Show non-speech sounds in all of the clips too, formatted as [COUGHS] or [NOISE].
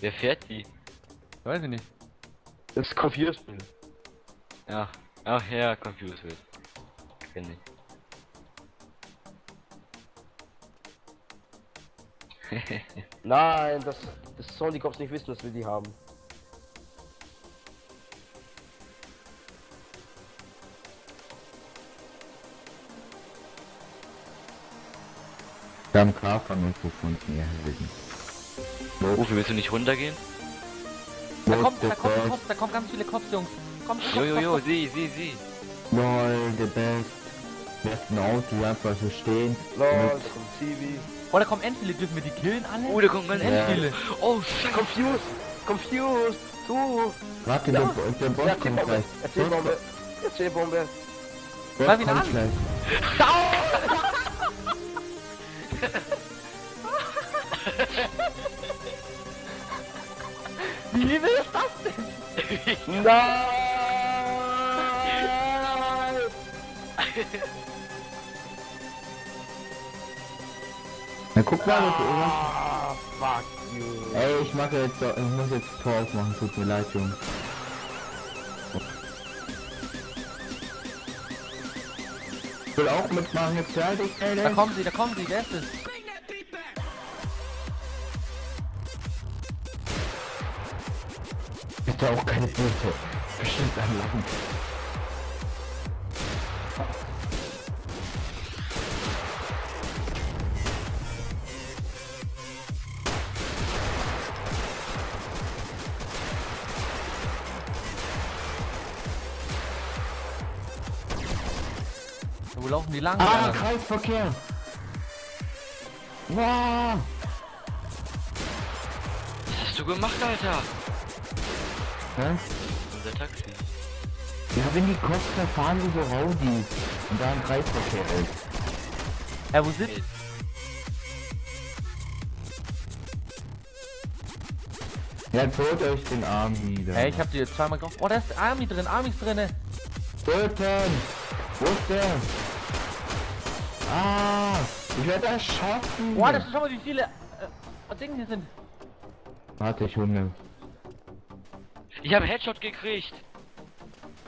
Wer fährt die? Weiß ich nicht. Das ist Computerspiel. Ach, ach ja, Confused wird. Kenn ich. [LAUGHS] Nein, das, das sollen die Cops nicht wissen, dass wir die haben. Wir haben Kafan und gefunden, ihr Helden. Uwe, willst du nicht runtergehen? Da kommt, da kommt ein Kopf, da kommen ganz viele Cops, Jungs. Komm, Jo, jo, jo, sieh, sieh, sieh. Lol, the best. Besten Auto, einfach so stehen. Lol, da kommt Civi. Oh, da kommen Endfile, dürfen wir die killen alle? Oh, da kommt ganz Ja. viele. Oh, scheiße. Confused! Confused! Du! Warte, Ja. der, der Boss kommt Erzählbombe! gleich. Erzählbombe! Erzählbombe! Boss Greif ihn kommt an. gleich. [LAUGHS] [LAUGHS] [LAUGHS] Wie übel ist das denn? [LAUGHS] Nein! Na guck mal, was, Ah, fuck you! Ey, ich mache jetzt, so- ich muss jetzt Tor aufmachen, tut mir leid, Jungs. Ich will auch mitmachen, jetzt fertig, ey, Da kommen sie, da kommen sie, wer ist es? Bitte auch keine Boote. Bestimmt ein Land. Wo laufen die lang? Ah? Kreisverkehr! Wow! Was hast du gemacht, Alter? Hä? Unser Taxi. Ja, wenn die Costa fahren so Raudis und da ein Kreisverkehr ist. Ja, wo sind Ja, holt euch den Arm wieder. Ey, ich hab die jetzt zweimal gekauft. Oh, da ist Army drin, Army ist drinne. Töten! Wo ist der? Ah! Ich werde erschossen! Boah, das ist schon mal wie viele äh, Dinge hier sind. Warte, ich Hunde. Ich habe Headshot gekriegt.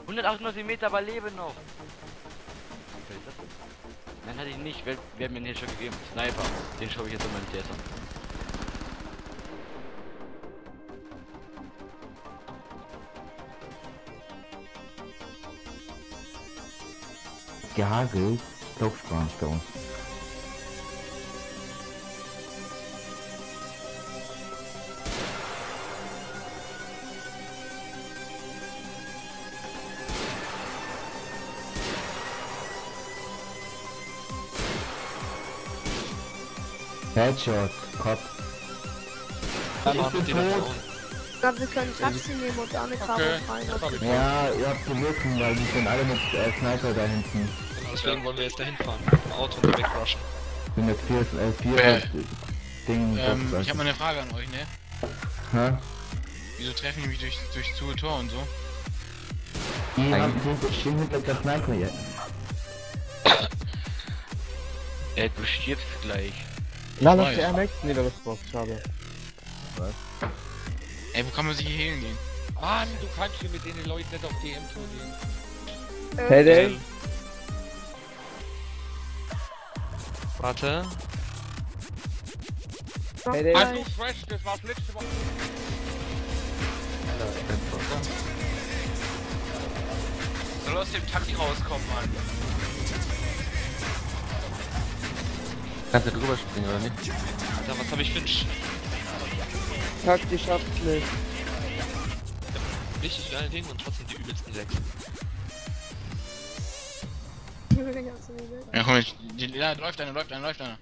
198 Meter, aber lebe noch. Nein, hatte ich nicht. Wer, wer hat mir einen Headshot gegeben? Sniper. Den schaue ich jetzt in meinen TS an. Gehagelt. Uns. Headshot, Kopf. Ich bin tot. Ich glaube, wir können Taxi nehmen und da eine Karte Okay, hab ich. Ja, ihr habt gewissen, weil die sind alle mit äh, Sniper da hinten. Genau, deswegen wollen wir jetzt dahin fahren. Im Auto und wegrushen. Sind mit vier, äh, vier Äh, Ding. Ähm, ich habe mal eine Frage an euch, ne? Hä? Wieso treffen die mich durch, durch zu Tor und so? Die haben sind stehen hinter der Sniper jetzt. [COUGHS] Äh, du stirbst gleich. Na, lass der MX? Nee, das war's, schade. Ey, wo kann man sich hier hingehen? gehen? Mann, du kannst hier mit den Leuten nicht auf DM-Tour gehen. Hey, Dave. Warte. Hey, Dave. Halt du fresh, das war letzte Woche. Soll aus dem Taxi rauskommen, Mann. Kannst du drüber springen oder nicht? Alter, was hab ich für ein Sch schafft's nicht. richtig geile Ding und trotzdem die übelsten sechs. Ja, komm, ich, die, ja, läuft einer, läuft einer, läuft einer.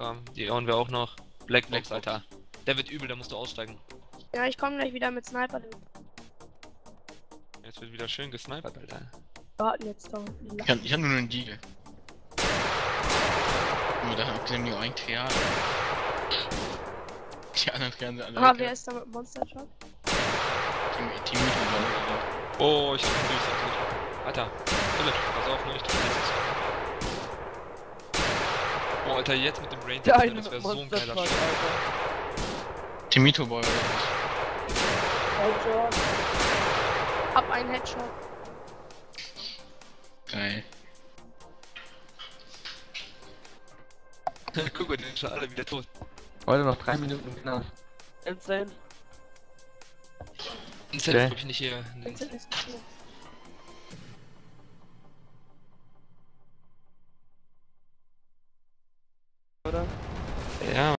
Ähm, die hauen wir auch noch. Black Box, Alter. Der wird übel, da musst du aussteigen. Ja, ich komme gleich wieder mit Sniper. Jetzt wird wieder schön gesnipert, Alter. Warten jetzt da. Ich hab, ich hab nur einen Deagle. Nur da habt ihr nur ein Theater. Die anderen kennen sie alle. Ah, wer ja. ist da mit dem Monster Truck? Team, Team Mito, glaub Oh, ich bin süß, Alter. Philipp, pass auf, nur nicht das Oh, Alter, jetzt mit dem Rain Der das wäre mit so ein geiler Truck, Shit. Alter. ich. Team Mito Boy oder was? Hab einen Headshot. Geil. [LAUGHS] Guck mal, die sind schon alle wieder tot. Heute noch drei Minuten genau. Insane. Set Okay. hab ich nicht hier. Jetzt ist es hier. Ja,